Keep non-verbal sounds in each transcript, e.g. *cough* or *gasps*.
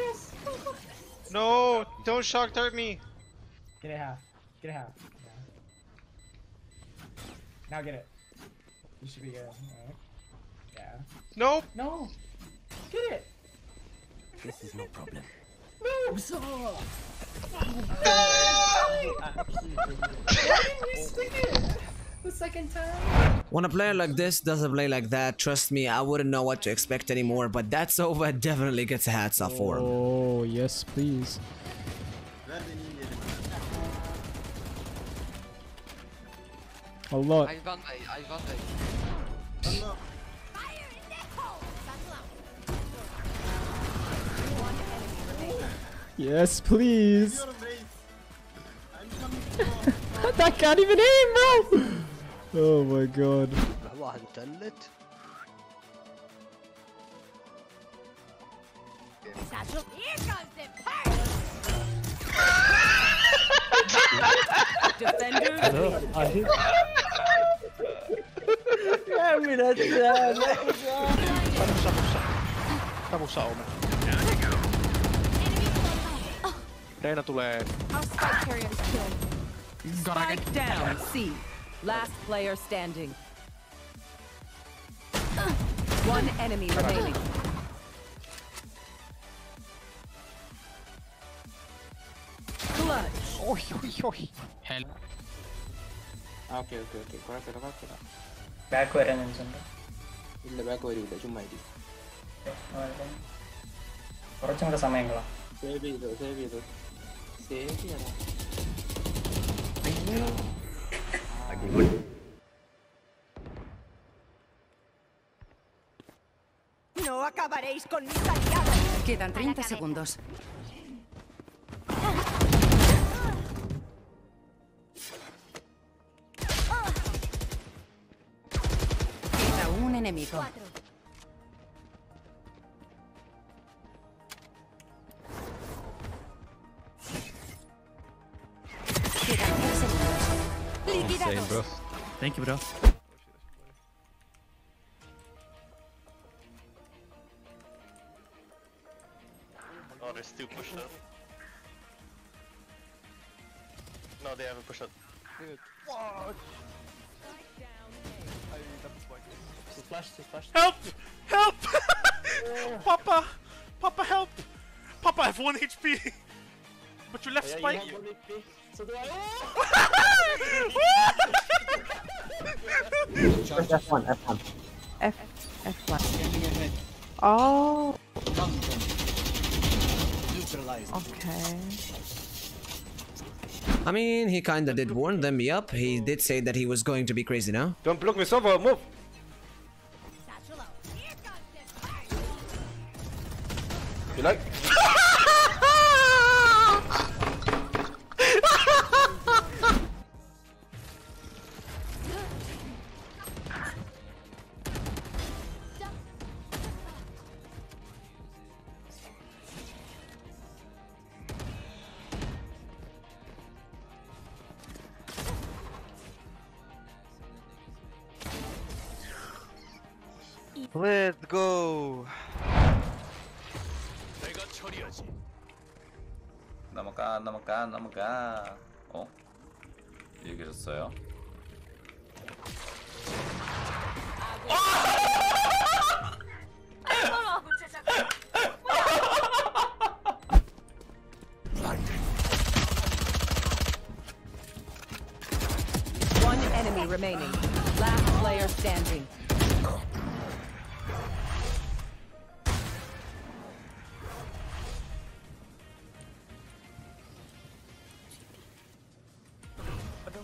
Yes. No, don't shock dart me. Get it half. Get it half. Yeah. Now get it. You should be good. Alright. Yeah. Nope. No. Get it. This is no problem. No. So. Why didn't you stick it the second time? When a player like this doesn't play like that, trust me, I wouldn't know what to expect anymore. But that Sova *laughs* definitely gets a hats off for him. Oh, yes, please. A lot. Hayvan Bey, Hayvan Bey. Yes, please. *laughs* I can't even aim, bro. Oh my god. واحد متقلت يا عمي الهدان خمسة خمسة خمسة أومن Reyna tulee. Our spike carrier is killed. Spike down, C. Last player standing. One enemy remaining. Clutch. Oi, oi, oi. Hell. Okay okay okay കുഴപ്പമില്ല കുഴപ്പമില്ല back വരാൻ ചാൻസുണ്ട് ഇല്ല back വരൂല ചുമ്മാ ഇരി കുറച്ചും കൂടെ സമയം കളാം സേവ് ചെയ്തോ സേവ് ചെയ്തോ സേവ് ചെയ്യണം No acabaréis con mis aliados. Quedan 30 segundos. Queda un enemigo. Quedan segundos. Liquidados. Thank you, bro. Oh, there's two pushed up. No, they haven't pushed up. Watch! Help! Help! *laughs* Papa! Papa, help! Papa, I have 1 HP! But you left spike. F1 F1 *laughs* F F1. Oh. Okay. I mean, he kinda did warn them up. He did say that he was going to be crazy now. Don't block me, Sova, move! Satchel out. Let's go. 넘어가 넘어가 넘어가 어? player standing.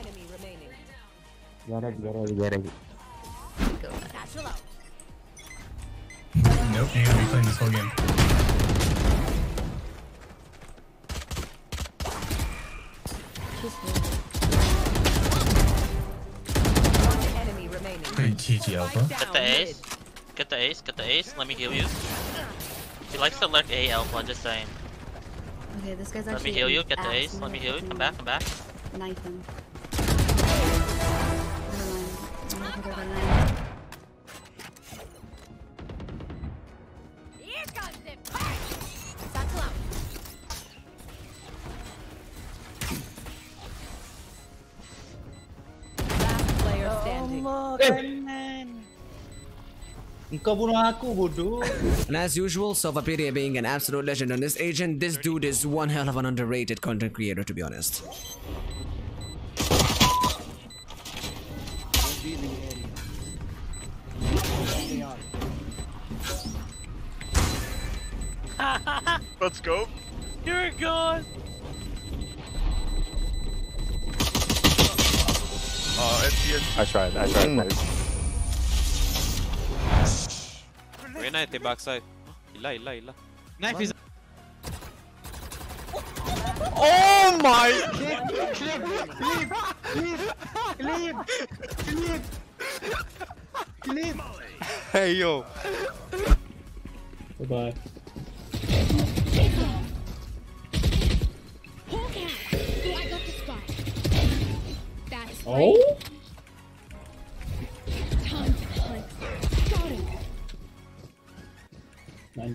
Enemy remaining. Garage garage garage Satchel out. Nope, you're gonna be playing this whole game. One enemy remaining. Pretty GG Alpha. Get the ace. Get the ace. Get the ace. Let me heal you. He likes to lurk A alpha, just saying. Okay, this guy's Let me heal you. Get the ace. Let me heal you. Come back. Come back. Knife him. And as usual, Sovapedia being an absolute legend on this agent, this dude is one hell of an underrated content creator, to be honest. Let's go. You're gone. Uh, FPS. I tried, I tried. Mm. Reyna at the backside. Illa, illa, illa. Knife is. Oh my! Clip, clip, clip. Hey yo. Bye bye. Hawk out. So oh, I got the spot. That's Oh?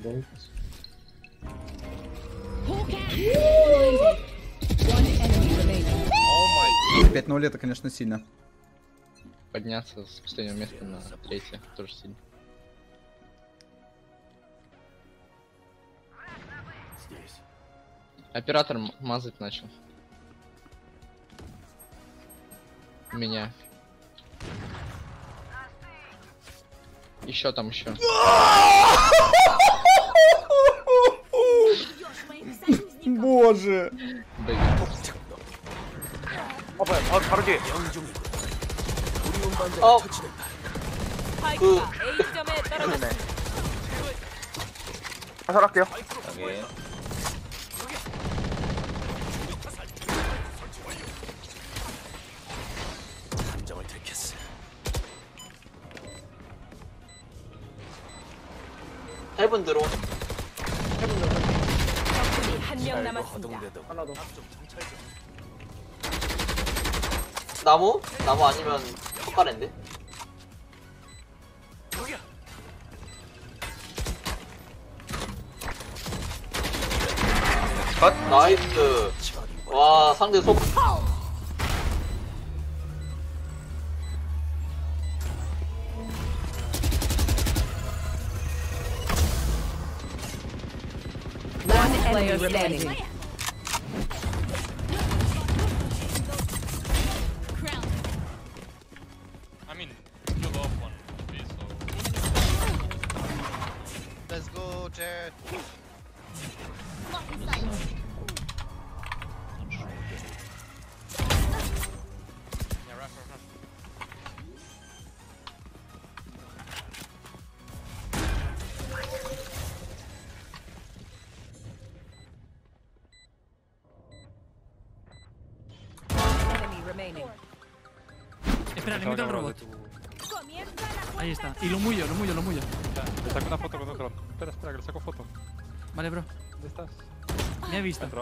Enemy remaining. 5-0 это, конечно, сильно. Подняться с последнего места на третье тоже сильно. Оператор мазать начал. Меня. Еще там еще. *laughs* *laughs* Боже. Опа, 어, 바로 뒤에. 어. 스파이크가 A점에 떨어졌습니다. 하살할게요. 여기. 해븐 들어. 적군이 한 명 남았습니다. 하나 더. 나무? 나무 아니면 헛가랜데? 컷 나이스 와 상대 속 player standing. I mean, killed off one. Let's go, Jared. Espera, le meto al robot. Ahí está. Y lo mullo, lo mullo, lo mullo. Le saco una foto con otro. Espera, espera, que le saco foto. Vale, bro. ¿Dónde estás? Me he visto. Sí.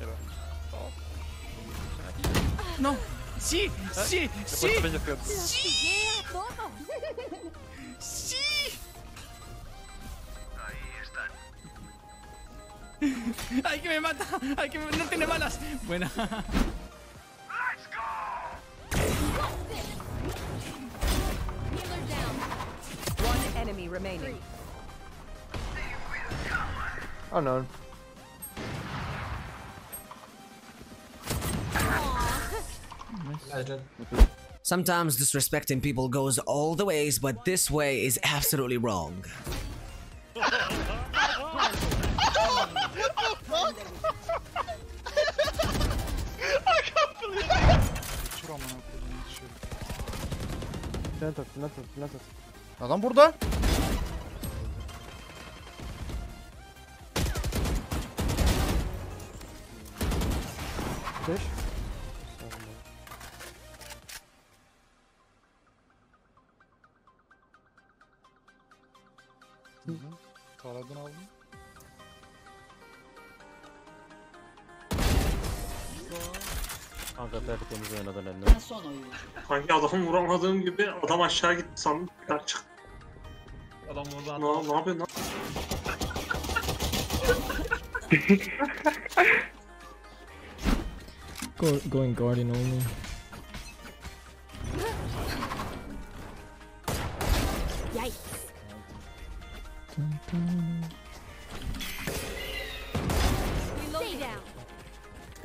Ahí va. No. Sí, sí, he sí. peña, Sí. Sí. ¡Ay, que me mata! ¡Ay, que me- no tiene balas! Buena. Enemy remaining. Oh no. Sometimes disrespecting people goes all the ways, but this way is absolutely wrong. I can't believe it. Plant at, Adam burada. Ateş. Karadan aldım. Kanka tertemiz oynadın eline. Kanki adamı vuramadığım gibi adam aşağı gitti sandım tekrar çıktı. Adam orada Ne, ne yapıyorsun lan? Go, going guardian only. Yikes. Stay down.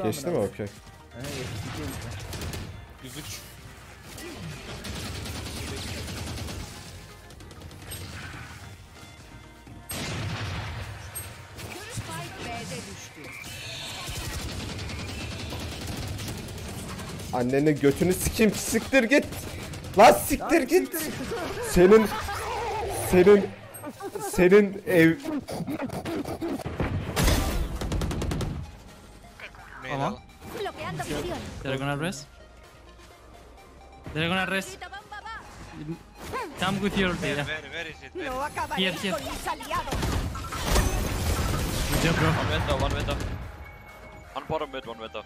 Geçti mi? Okey. Annenin götünü sikeyim siktir git. Lan siktir git. Senin senin senin ev Tamam. Bloqueando visión. They're gonna rest. They're gonna rest. Come with your data. where is it? Lo acabaré Here, here. con mis aliados. Good job, bro. One window, one window. One bottom mid, one window.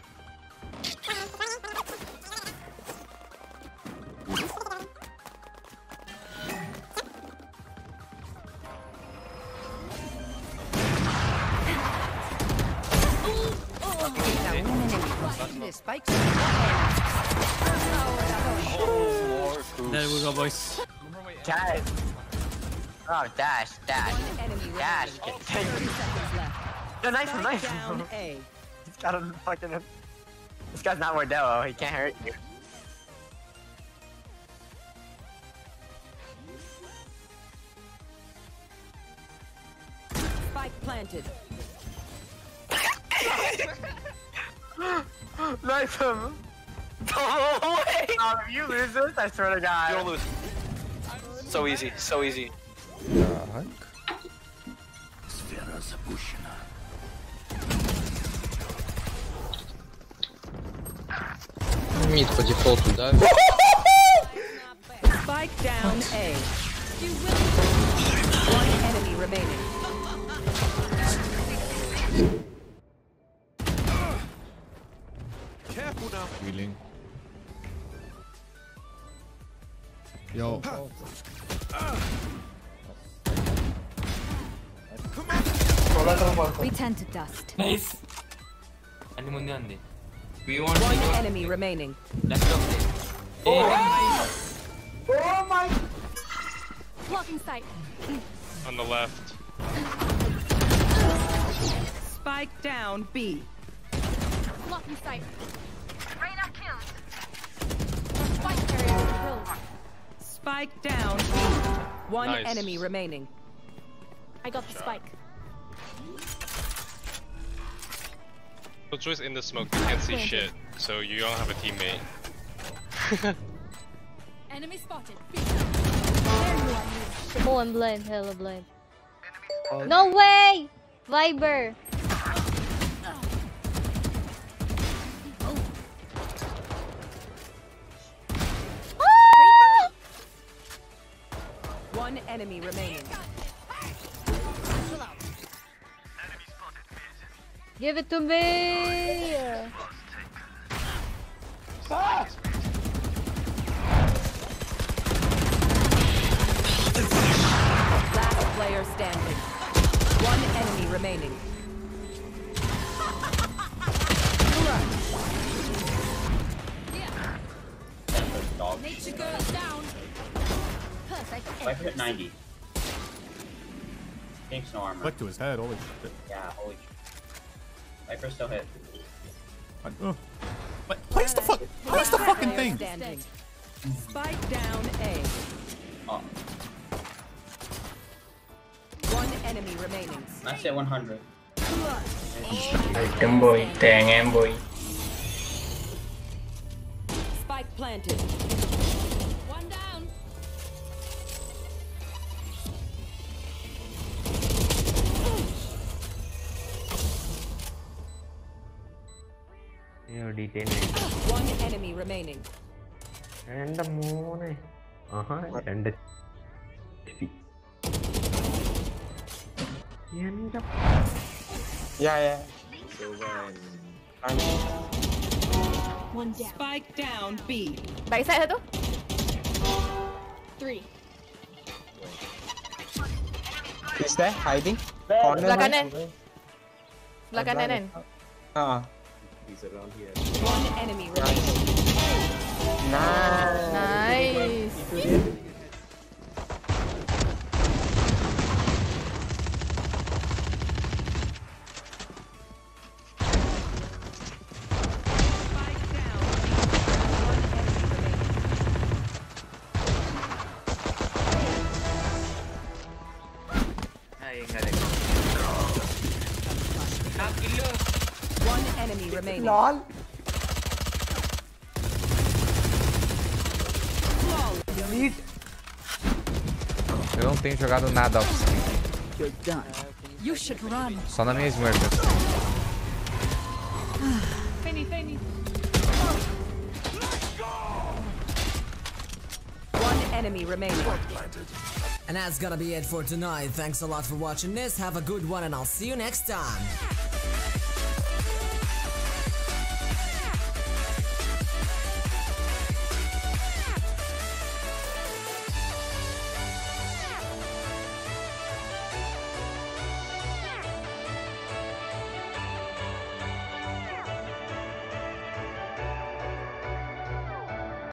Spikes. There we go, boys. Guys. Oh, dash, dash, dash. No, nice, one, nice. Down *laughs* He's got a fucking. This guy's not Wardell. He can't hurt you. Spike planted. *laughs* *laughs* *gasps* nice him. *laughs* Oh, wait. *laughs* Um, if you lose this, I swear to God. You'll lose. So easy, so easy. Сфера запущена. Мид по дефолту, да? Spike down A. One enemy remaining. Careful now. Healing. Yo. We tend to dust. Nice. Ani munde andi. We want One to go enemy remaining. left of it. Oh my! Blocking sight. On the left. Spike down B. Blocking sight. Reyna killed. Spike carrier killed. Spike down One Nice. enemy remaining. I got the spike. Killjoy's in the smoke, you can't see shit, so you don't have a teammate. *laughs* Enemy spotted. There you are. Oh, I'm blind. Hella blind. No way! Viper! Enemy remaining. Give it to me! Last player standing. One enemy remaining. Perfect. Viper hit 90. Pink's no armor. Click to his head, holy shit. Yeah, holy shit. Viper still hit. I, uh, oh. But place the fuck. Place the fucking thing. standing. Spike down A. Oh, One enemy remaining. nice hit 100. Item boy, tengen boy. Spike planted. എന്റെ മോനെ ആഹാ രണ്ട് HP. എന്റെ Yeah, yeah. One down. Spike down B. Backside satu. Three. Is there hiding? Corner Sebelah one? kanan. Sebelah kanan kan? Ah. One enemy remaining. Nice. Nice. Enemy remaining. LOL. Eu não tenho jogado nada off-screen. You're done. You should run. Só na minha Smurf. Penny, Penny. One enemy remaining. And that's gonna be it for tonight. Thanks a lot for watching this. Have a good one, and I'll see you next time.